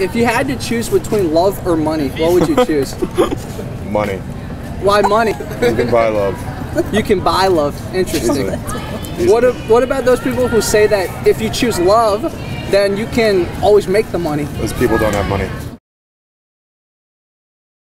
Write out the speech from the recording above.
If you had to choose between love or money, what would you choose? Money. Why money? You can buy love. You can buy love. Interesting. Easily. What, a- what about those people who say that if you choose love, then you can always make the money? Those people don't have money.